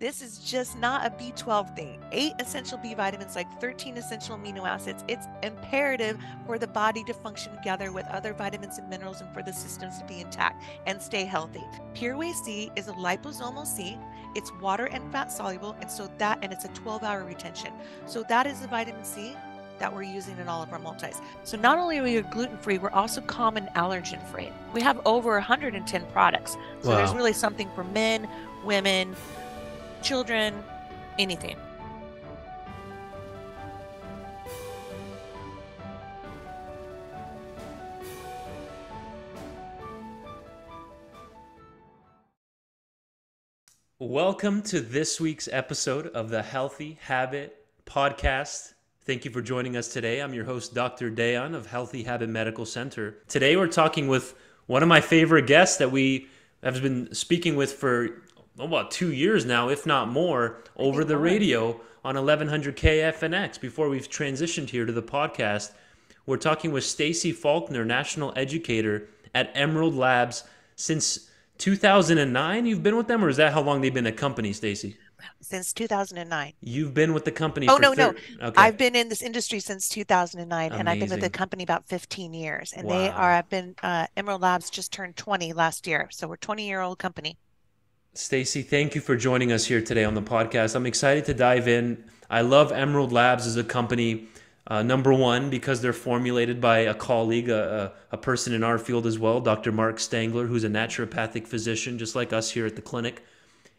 This is just not a B12 thing. Eight essential B vitamins, like 13 essential amino acids, it's imperative for the body to function together with other vitamins and minerals and for the systems to be intact and stay healthy. PureWay-C is a liposomal C. It's water and fat soluble, and so that and it's a 12 hour retention. So that is the vitamin C that we're using in all of our multis. So not only are we gluten free, we're also common allergen free. We have over 110 products. So wow. there's really something for men, women, children, anything. Welcome to this week's episode of the Healthy Habit Podcast. Thank you for joining us today. I'm your host, Dr. Dayan of Healthy Habit Medical Center. Today, we're talking with one of my favorite guests that we have been speaking with for about two years now, if not more, over the radio on 1100 KFNX before we've transitioned here to the podcast. We're talking with Stacy Faulkner, national educator at Emerald Labs since 2009. You've been with them, or is that how long they've been a company, Stacy? Since 2009. You've been with the company. Oh no, thir- no, okay. I've been in this industry since 2009, Amazing. and I've been with the company about 15 years. And wow. they are. I've been uh, Emerald Labs just turned 20 last year, so we're 20 year old company. Stacy, thank you for joining us here today on the podcast. I'm excited to dive in. I love Emerald Labs as a company. Uh, number one, because they're formulated by a colleague, a, a, a, person in our field as well, Dr. Mark Stengler, who's a naturopathic physician, just like us here at the clinic.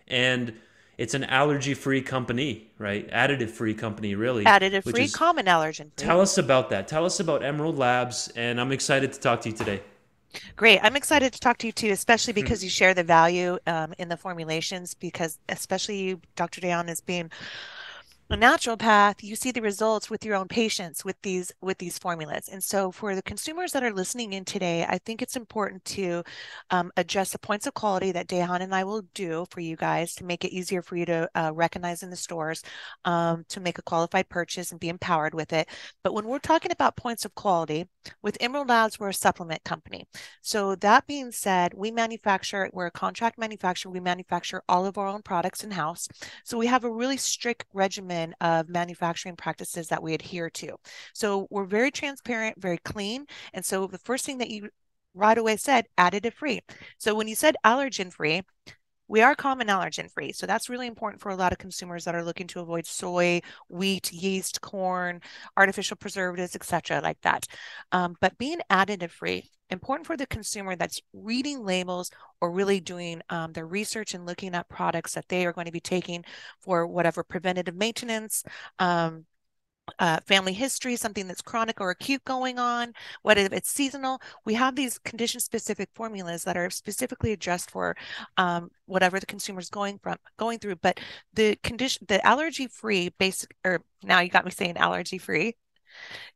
And it's an allergy free company, right? Additive free company, really. Additive free, common allergen. Tell us about that. Tell us about Emerald Labs. And I'm excited to talk to you today. Great. I'm excited to talk to you too, especially hmm. because you share the value um, in the formulations. Because especially you, Dr. Dayan, is being a naturopath you see the results with your own patients with these with these formulas. And so for the consumers that are listening in today i think it's important to um, adjust the points of quality that Dayan and i will do for you guys to make it easier for you to uh, recognize in the stores um, to make a qualified purchase and be empowered with it. But when we're talking about points of quality with emerald labs we're a supplement company. So that being said we manufacture we're a contract manufacturer. We manufacture all of our own products in house so we have a really strict regimen of manufacturing practices that we adhere to. So we're very transparent, very clean. And so the first thing that you right away said, additive free. So when you said allergen free, we are common allergen free. So that's really important for a lot of consumers that are looking to avoid soy, wheat, yeast, corn, artificial preservatives, etc., like that. Um, but being additive free, important for the consumer that's reading labels or really doing um, their research and looking at products that they are going to be taking for whatever preventative maintenance, um, uh, family history, something that's chronic or acute going on, whether it's seasonal. We have these condition specific formulas that are specifically addressed for um, whatever the consumer is going from going through. But the condition, the allergy free basic, or now you got me saying allergy free.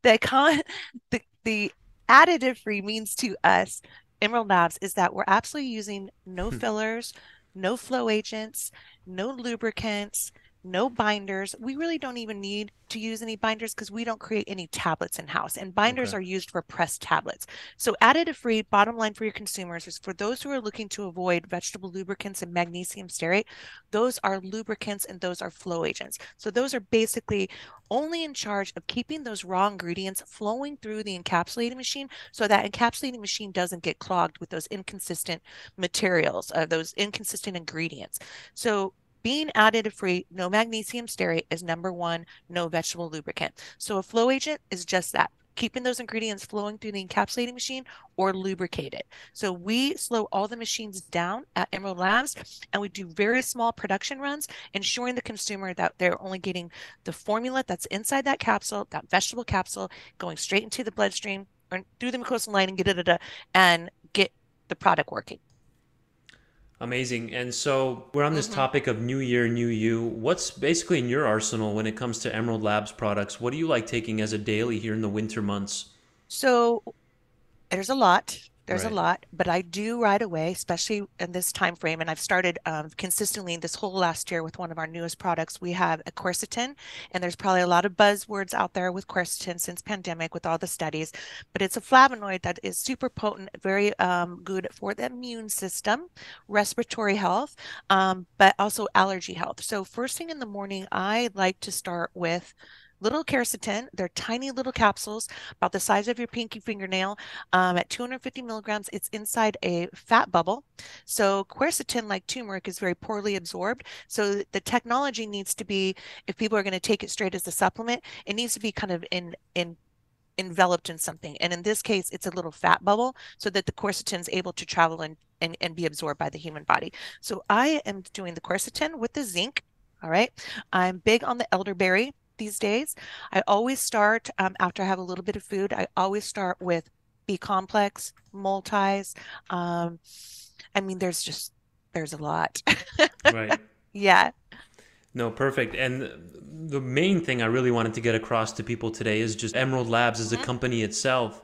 The con, the the additive free means to us, Emerald Labs, is that we're absolutely using no hmm. fillers, no flow agents, no lubricants, no binders. We really don't even need to use any binders because we don't create any tablets in house and binders okay. are used for pressed tablets. So additive free bottom line for your consumers is for those who are looking to avoid vegetable lubricants and magnesium stearate, those are lubricants and those are flow agents. So those are basically only in charge of keeping those raw ingredients flowing through the encapsulating machine so that encapsulating machine doesn't get clogged with those inconsistent materials, uh, those inconsistent ingredients. So being additive free, no magnesium stearate is number one, no vegetable lubricant. So a flow agent is just that keeping those ingredients flowing through the encapsulating machine or lubricate it. So we slow all the machines down at Emerald Labs and we do very small production runs, ensuring the consumer that they're only getting the formula that's inside that capsule, that vegetable capsule, going straight into the bloodstream or through the mucosal lining, get it and get the product working. Amazing. And so we're on this mm-hmm. topic of new year, new you. What's basically in your arsenal when it comes to Emerald Labs products? What do you like taking as a daily here in the winter months? So there's a lot. There's Right. a lot, but I do right away, especially in this time frame. And I've started um, consistently this whole last year with one of our newest products. We have a quercetin, and there's probably a lot of buzzwords out there with quercetin since pandemic with all the studies, but it's a flavonoid that is super potent, very um, good for the immune system, respiratory health, um, but also allergy health. So first thing in the morning, I like to start with little quercetin. They're tiny little capsules about the size of your pinky fingernail um, at 250 milligrams. It's inside a fat bubble. So quercetin, like turmeric, is very poorly absorbed. So the technology needs to be, if people are going to take it straight as a supplement, it needs to be kind of in in enveloped in something. And in this case, it's a little fat bubble so that the quercetin is able to travel and, and, and be absorbed by the human body. So I am doing the quercetin with the zinc. All right. I'm big on the elderberry these days. I always start um, after I have a little bit of food. I always start with B complex, multis. Um, I mean, there's just there's a lot. Right. yeah. No, perfect. And the main thing I really wanted to get across to people today is just Emerald Labs as a Mhm. company itself,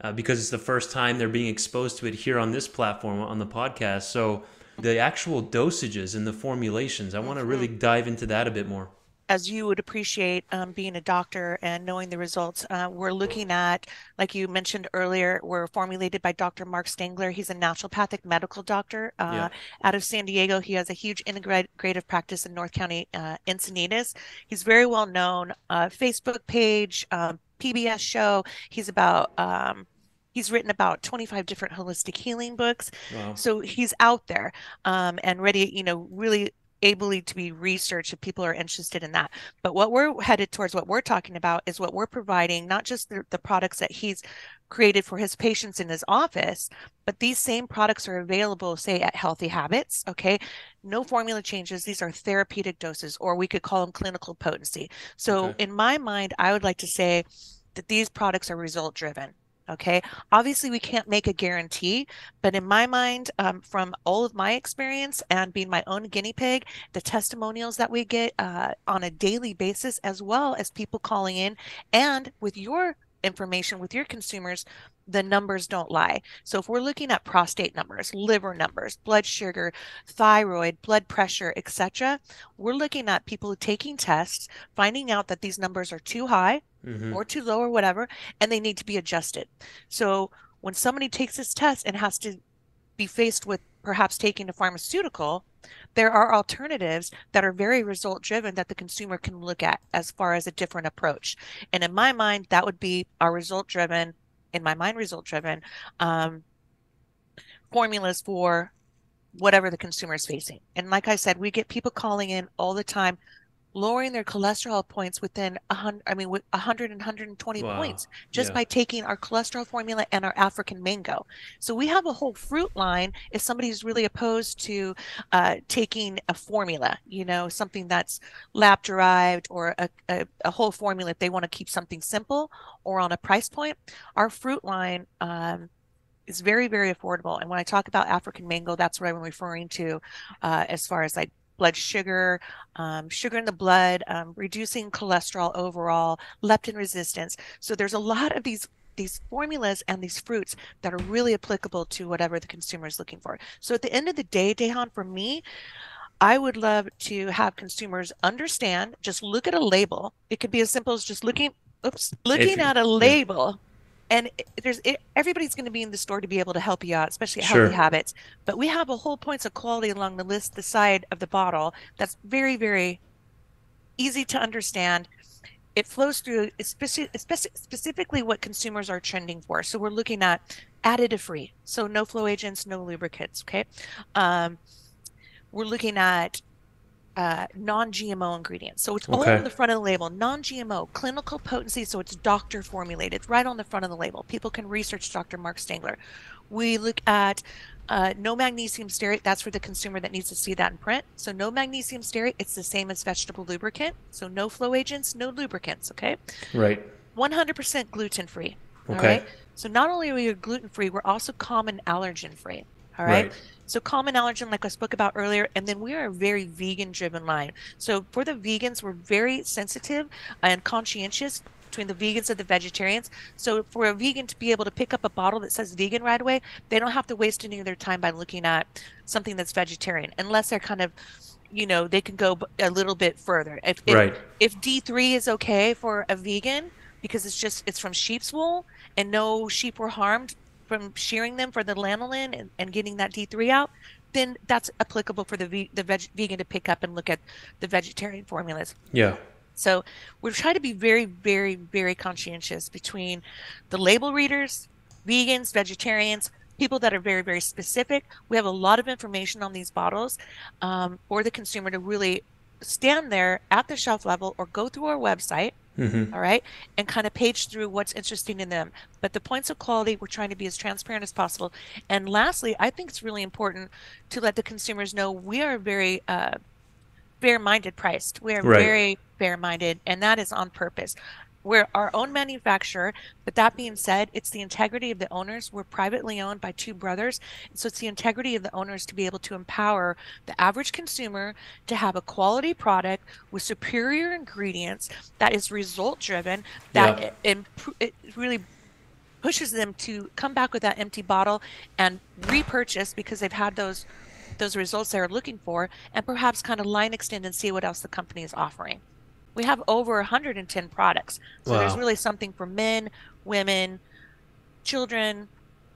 uh, because it's the first time they're being exposed to it here on this platform on the podcast. So the actual dosages and the formulations, I want to really dive into that a bit more. As you would appreciate um, being a doctor and knowing the results, uh, we're looking at, like you mentioned earlier, we're formulated by Dr. Mark Stengler. He's a naturopathic medical doctor uh, Yeah. out of San Diego. He has a huge integrative practice in North County, uh, Encinitas. He's very well known. Uh, Facebook page, um, PBS show. He's about. Um, He's written about 25 different holistic healing books. Wow. So he's out there um, and ready, you know, really ably to be researched if people are interested in that. But what we're headed towards, what we're talking about, is what we're providing, not just the, the products that he's created for his patients in his office, but these same products are available, say, at Healthy Habits. Okay. No formula changes. These are therapeutic doses, or we could call them clinical potency. So, Okay. in my mind, I would like to say that these products are result driven. Okay. Obviously, we can't make a guarantee, but in my mind, um, from all of my experience and being my own guinea pig, the testimonials that we get uh, on a daily basis, as well as people calling in, and with your information with your consumers, the numbers don't lie. So if we're looking at prostate numbers, liver numbers, blood sugar, thyroid, blood pressure, etc., we're looking at people taking tests, finding out that these numbers are too high hmm or too low or whatever, and they need to be adjusted. So when somebody takes this test and has to be faced with perhaps taking a pharmaceutical, there are alternatives that are very result driven that the consumer can look at as far as a different approach. And in my mind, that would be our result driven, in my mind, result driven um, formulas for whatever the consumer is facing. And like I said, we get people calling in all the time, lowering their cholesterol points within hundred, I mean, with 100 and 120 Wow. points just Yeah. by taking our cholesterol formula and our African mango. So we have a whole fruit line if somebody's really opposed to uh, taking a formula, you know, something that's lab derived or a, a, a whole formula if they want to keep something simple or on a price point. Our fruit line um, is very, very affordable. And when I talk about African mango, that's what I'm referring to uh, as far as like blood sugar, um, sugar in the blood, um, reducing cholesterol overall, leptin resistance. So there's a lot of these these formulas and these fruits that are really applicable to whatever the consumer is looking for. So at the end of the day, Dehan, for me, I would love to have consumers understand, just look at a label. It could be as simple as just looking, oops, looking at a label. And there's it, everybody's going to be in the store to be able to help you out, especially Sure. healthy habits. But we have a whole points of quality along the list, the side of the bottle. That's very, very easy to understand. It flows through especially, especially specifically what consumers are trending for. So we're looking at additive free, so no flow agents, no lubricants. Okay, um, we're looking at uh, non-GMO ingredients. So it's all Okay. on the front of the label. Non-GMO, clinical potency. So it's doctor formulated, It's right on the front of the label. People can research Dr. Mark Stengler. We look at uh, no magnesium stearate. That's for the consumer that needs to see that in print. So no magnesium stearate. It's the same as vegetable lubricant. So no flow agents, no lubricants. Okay. Right. 100% gluten free. All Okay. right. So not only are we gluten free, we're also common allergen free. All right? Right. So common allergen, like I spoke about earlier, and then we are a very vegan driven line. So for the vegans, we're very sensitive and conscientious between the vegans and the vegetarians. So for a vegan to be able to pick up a bottle that says vegan right away, they don't have to waste any of their time by looking at something that's vegetarian, unless they're kind of you know they can go a little bit further if if, right. if d3 is okay for a vegan because it's just it's from sheep's wool and no sheep were harmed from shearing them for the lanolin and, and getting that d3 out then that's applicable for the ve- the veg- vegan to pick up and look at the vegetarian formulas. Yeah. So we're trying to be very very very conscientious between the label readers vegans vegetarians people that are very very specific. We have a lot of information on these bottles um, for the consumer to really stand there at the shelf level or go through our website mm-hmm. all right? And kind of page through what's interesting in them. But the points of quality we're trying to be as transparent as possible. And lastly i think it's really important to let the consumers know we are very uh, fair-minded priced. We are Right. very fair-minded and that is on purpose we're our own manufacturer. But that being said it's the integrity of the owners. We're privately owned by two brothers. So it's the integrity of the owners to be able to empower the average consumer to have a quality product with superior ingredients that is result driven that Yeah. it, it really pushes them to come back with that empty bottle and repurchase because they've had those those results they're looking for and perhaps kind of line extend and see what else the company is offering we have over 110 products so there's really something for men women children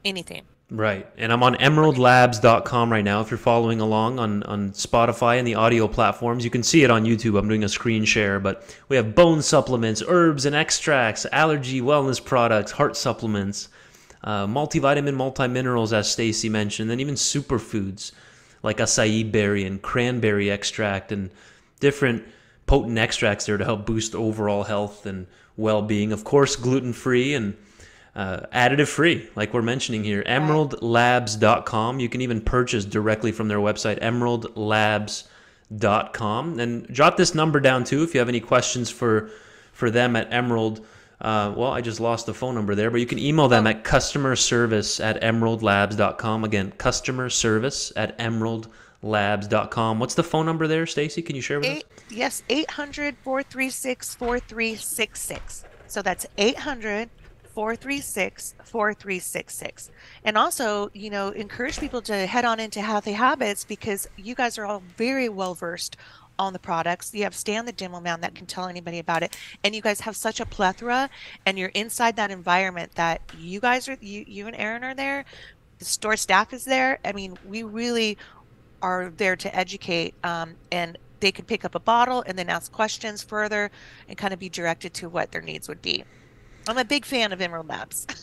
anything Right. And I'm on emeraldlabs.com right now. If you're following along on, on Spotify and the audio platforms, you can see it on YouTube. I'm doing a screen share, but we have bone supplements, herbs and extracts, allergy wellness products, heart supplements, uh, multivitamin, multiminerals, as Stacy mentioned, and even superfoods like acai berry and cranberry extract and different potent extracts there to help boost overall health and well being. Of course, gluten free and uh, additive free, like we're mentioning here. Emeraldlabs.com. You can even purchase directly from their website, emeraldlabs.com. And jot this number down too if you have any questions for for them at Emerald. Uh, well, I just lost the phone number there, but you can email them at customer service at emeraldlabs.com. Again, customer service at emeraldlabs.com. What's the phone number there, Stacy? Can you share with us? Yes 800 436 4366 so that's 800 436 4366 and also you know encourage people to head on into healthy habits because you guys are all very well versed on the products. You have stan the demo man that can tell anybody about it. And you guys have such a plethora and you're inside that environment that you guys are you you and aaron are there. The store staff is there. I mean we really are there to educate um, and they can pick up a bottle and then ask questions further and kind of be directed to what their needs would be i'm a big fan of emerald labs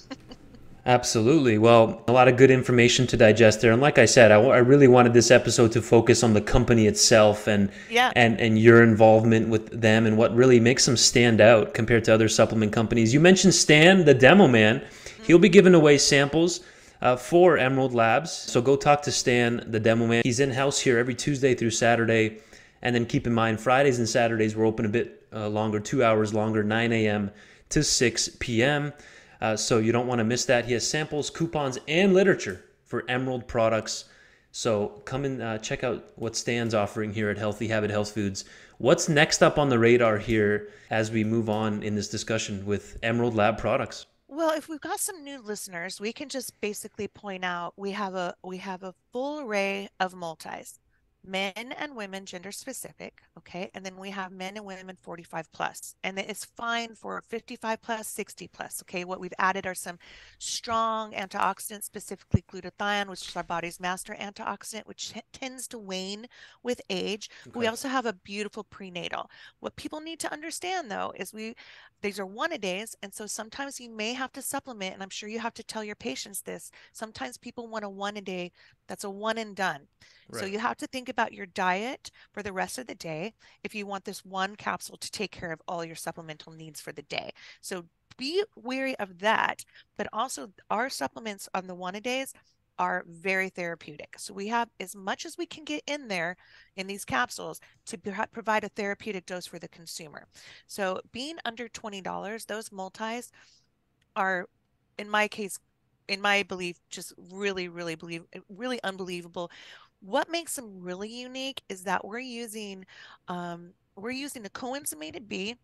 Absolutely. Well, a lot of good information to digest there. And like I said, I, w- I really wanted this episode to focus on the company itself and Yeah. and and your involvement with them and what really makes them stand out compared to other supplement companies. You mentioned Stan, the demo man. He'll be giving away samples uh, for Emerald Labs. So go talk to Stan, the demo man. He's in house here every Tuesday through Saturday. And then keep in mind, Fridays and Saturdays, we're open a bit uh, longer, two hours longer, 9 a.m. to 6 p.m. Uh, so you don't want to miss that. He has samples, coupons, and literature for Emerald products. So come and uh, check out what Stan's offering here at Healthy Habit Health Foods. What's next up on the radar here as we move on in this discussion with Emerald Lab products? Well if we've got some new listeners we can just basically point out we have a we have a full array of multis men and women gender specific okay? And then we have men and women 45 plus and it's fine for 55 plus 60 plus okay? What we've added are some strong antioxidants specifically glutathione which is our body's master antioxidant which t- tends to wane with age. We also have a beautiful prenatal. What people need to understand though is we these are one a days and so sometimes you may have to supplement and i'm sure you have to tell your patients this sometimes people want a one a day that's a one and done so you have to think about your diet for the rest of the day if you want this one capsule to take care of all your supplemental needs for the day. So be wary of that, but also our supplements on the one a days are very therapeutic. So we have as much as we can get in there in these capsules to provide a therapeutic dose for the consumer. So being under $20, those multis are in my case in my belief just really really believe really unbelievable what makes them really unique is that we're using um, we're using a coenzymated B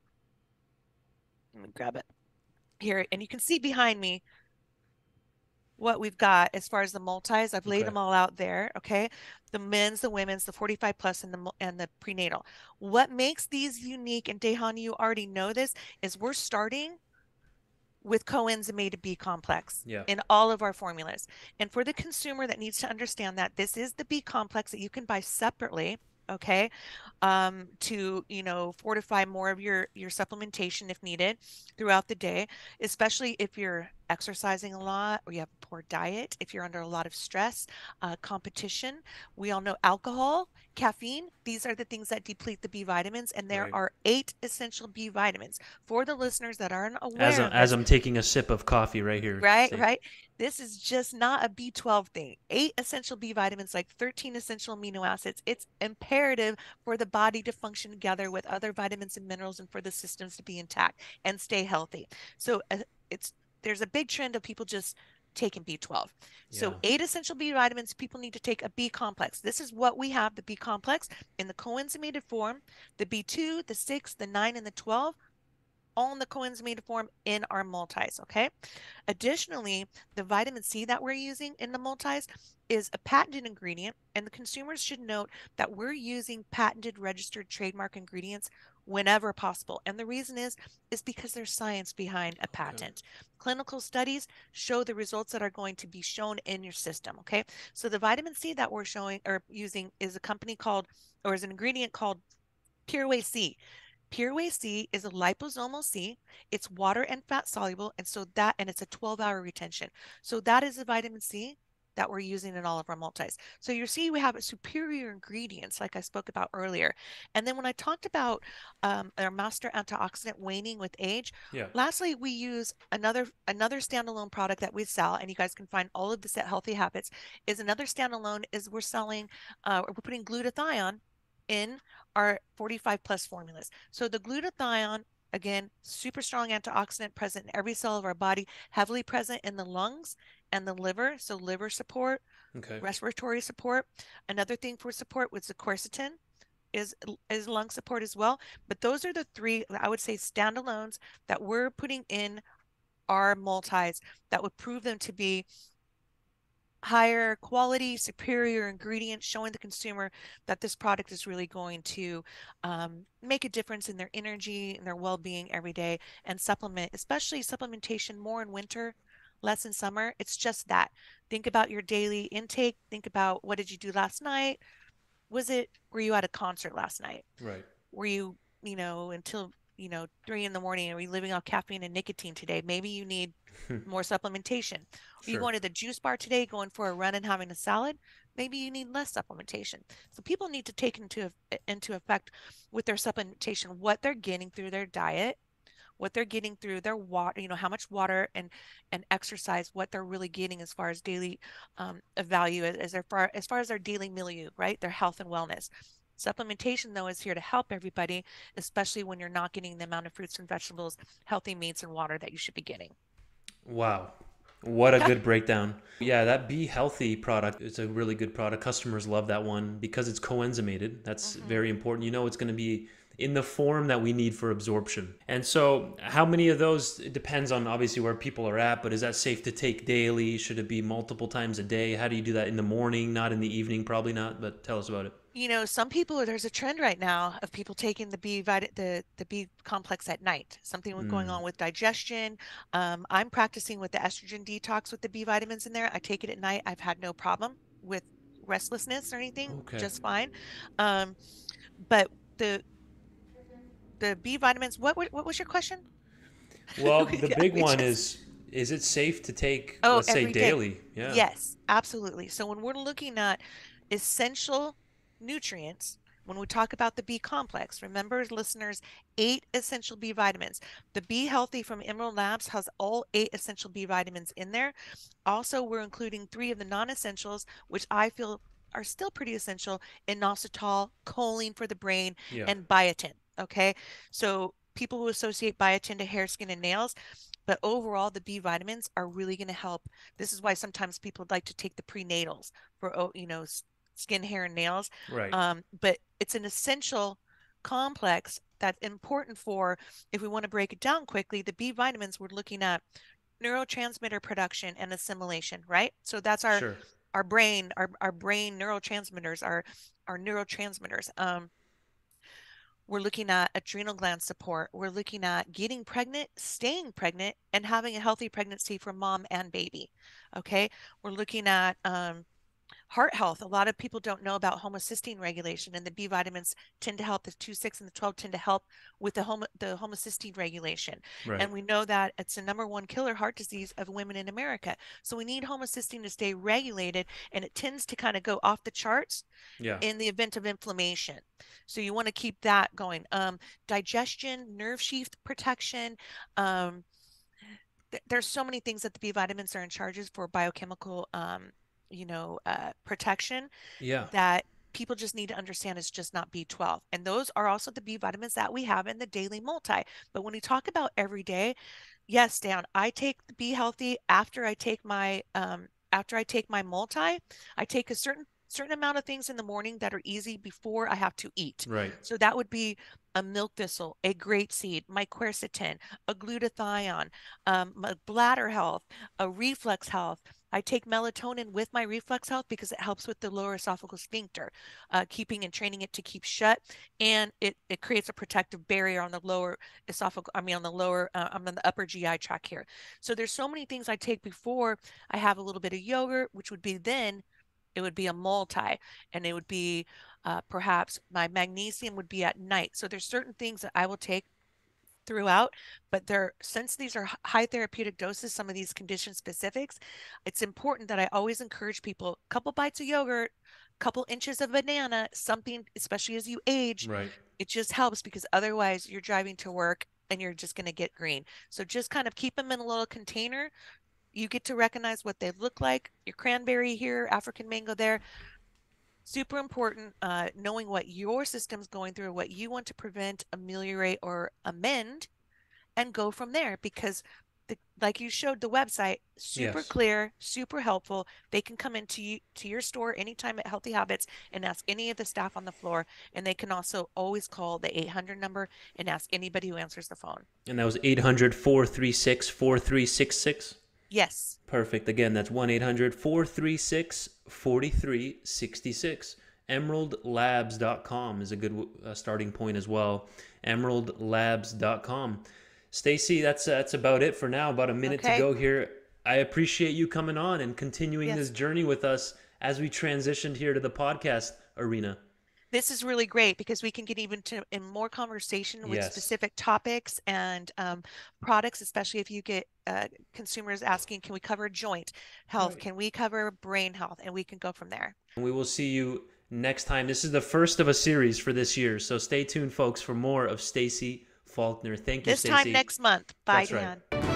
Let me grab it here. And you can see behind me what we've got as far as the multis. I've laid Okay. them all out there. Okay. The men's, the women's, the 45 plus, and the and the prenatal. What makes these unique, and Dehan, you already know this, is we're starting with coenzymated B complex Yeah. in all of our formulas. And for the consumer that needs to understand that this is the B complex that you can buy separately, okay, um, to you know fortify more of your your supplementation if needed throughout the day, especially if you're exercising a lot or you have a poor diet, if you're under a lot of stress, uh, competition. We all know alcohol, caffeine. These are the things that deplete the B vitamins, and there Right. are eight essential B vitamins. For the listeners that aren't aware, As I'm, as I'm taking a sip of coffee right here. Right, See? right. This is just not a B12 thing. Eight essential B vitamins, like 13 essential amino acids. It's imperative for the body to function together with other vitamins and minerals and for the systems to be intact and stay healthy. So uh, it's there's a big trend of people just taking B12. So Yeah. eight essential B vitamins, people need to take a B complex. This is what we have, the B complex in the coenzymated form, the B2, the 6, the 9, and the 12 all in the coenzymated form in our multis, okay? Additionally, the vitamin C that we're using in the multis is a patented ingredient, and the consumers should note that we're using patented registered trademark ingredients whenever possible. And the reason is is because there's science behind a patent. Clinical studies show the results that are going to be shown in your system, okay? So the vitamin C that we're showing or using is a company called or is an ingredient called Pureway C. Pureway C is a liposomal C. It's water and fat soluble, and so that and it's a 12-hour retention. So that is the vitamin C that we're using in all of our multis. So you see, we have superior ingredients, like I spoke about earlier. And then when I talked about um, our master antioxidant waning with age, Yeah. lastly, we use another another standalone product that we sell, and you guys can find all of this at Healthy Habits. Is another standalone is we're selling, uh, we're putting glutathione in our 45 plus formulas. So the glutathione, again, super strong antioxidant present in every cell of our body, heavily present in the lungs and the liver. So liver support, Okay. respiratory support. Another thing for support was the quercetin is is lung support as well. But those are the three I would say standalones that we're putting in our multis that would prove them to be higher quality, superior ingredients, showing the consumer that this product is really going to um, make a difference in their energy and their well-being every day and supplement, especially supplementation more in winter, less in summer. It's just that. Think about your daily intake. Think about what did you do last night? Was it, were you at a concert last night? Right. were you, you know, until, you know, three in the morning? Are you living off caffeine and nicotine today? Maybe you need more supplementation. Are you going to the juice bar today, going for a run and having a salad? Maybe you need less supplementation. So people need to take into into effect with their supplementation what they're getting through their diet, what they're getting through their water, you know, how much water and and exercise, what they're really getting as far as daily um, value as, far as far as their daily milieu, right? Their health and wellness. Supplementation, though, is here to help everybody, especially when you're not getting the amount of fruits and vegetables, healthy meats, and water that you should be getting. Wow. What a good breakdown. Yeah, that Be Healthy product is a really good product. Customers love that one because it's coenzymated. That's Mhm. very important. You know it's going to be in the form that we need for absorption. And so, how many of those it depends on obviously where people are at, but is that safe to take daily? Should it be multiple times a day? How do you do that in the morning, not in the evening? Probably not, but tell us about it. You know, some people there's a trend right now of people taking the B vit the the B complex at night. Something was going Mm. on with digestion. Um, I'm practicing with the estrogen detox with the B vitamins in there. I take it at night. I've had no problem with restlessness or anything, Okay. just fine. Um, but the the B vitamins. What what was your question? Well, the big we one just- is is it safe to take Oh, let's say every day. daily? Yeah. Yes, absolutely. So when we're looking at essential nutrients, when we talk about the B complex, remember, listeners, eight essential B vitamins. The B Healthy from Emerald Labs has all eight essential B vitamins in there. Also, we're including three of the non essentials, which I feel are still pretty essential inositol, choline for the brain, Yeah. and biotin. Okay. So people who associate biotin to hair, skin, and nails, but overall, the B vitamins are really going to help. This is why sometimes people like to take the prenatals for, oh, you know, skin, hair, and nails. right. Um, but it's an essential complex that's important for if we want to break it down quickly the b vitamins we're looking at neurotransmitter production and assimilation right so that's our sure. our brain our, our brain neurotransmitters our our neurotransmitters um we're looking at adrenal gland support. We're looking at getting pregnant, staying pregnant, and having a healthy pregnancy for mom and baby. Okay. We're looking at um, heart health. A lot of people don't know about homocysteine regulation, and the B vitamins tend to help. The two, six, and the twelve tend to help with the homo the homocysteine regulation. Right. And we know that it's the number one killer heart disease of women in America. So we need homocysteine to stay regulated, and it tends to kind of go off the charts yeah. in the event of inflammation. So you want to keep that going. Um, digestion, nerve sheath protection. Um, there's so many things that the B vitamins are in charges for biochemical um, you know uh, protection yeah that people just need to understand is just not b12 and those are also the b vitamins that we have in the daily multi but when we talk about every day yes dan i take the be healthy after i take my um after i take my multi i take a certain certain amount of things in the morning that are easy before I have to eat. Right. So that would be a milk thistle, a grape seed, my quercetin, a glutathione, um, my bladder health, a reflux health, I take melatonin with my reflux health because it helps with the lower esophageal sphincter, uh, keeping and training it to keep shut, and it it creates a protective barrier on the lower esophageal. I mean, on the lower, uh, I'm on the upper GI tract here. So there's so many things I take before I have a little bit of yogurt, which would be then it would be a multi, and it would be uh, perhaps my magnesium would be at night. So there's certain things that I will take throughout but they're since these are high therapeutic doses some of these condition specifics it's important that i always encourage people a couple bites of yogurt a couple inches of banana something especially as you age right. it just helps because otherwise you're driving to work and you're just going to get green. So just kind of keep them in a little container. You get to recognize what they look like your cranberry here african mango there super important uh, knowing what your system's going through what you want to prevent ameliorate or amend and go from there because the, like you showed the website super yes. clear super helpful. They can come into you to your store anytime at healthy habits and ask any of the staff on the floor and they can also always call the 800 number and ask anybody who answers the phone. And that was 800 436 4366 Yes. Perfect. Again, that's 1 800 436 4366. EmeraldLabs.com is a good uh, starting point as well. EmeraldLabs.com. Stacy, that's uh, that's about it for now. About a minute okay. to go here. I appreciate you coming on and continuing yes. this journey with us as we transitioned here to the podcast arena this is really great because we can get even to in more conversation with yes. specific topics and um, products, especially if you get uh, consumers asking, can we cover joint health? Right. Can we cover brain health? And we can go from there. We will see you next time. This is the first of a series for this year. So stay tuned, folks, for more of Stacy Faulkner. Thank you, This time next month. Bye, That's Dan. Right.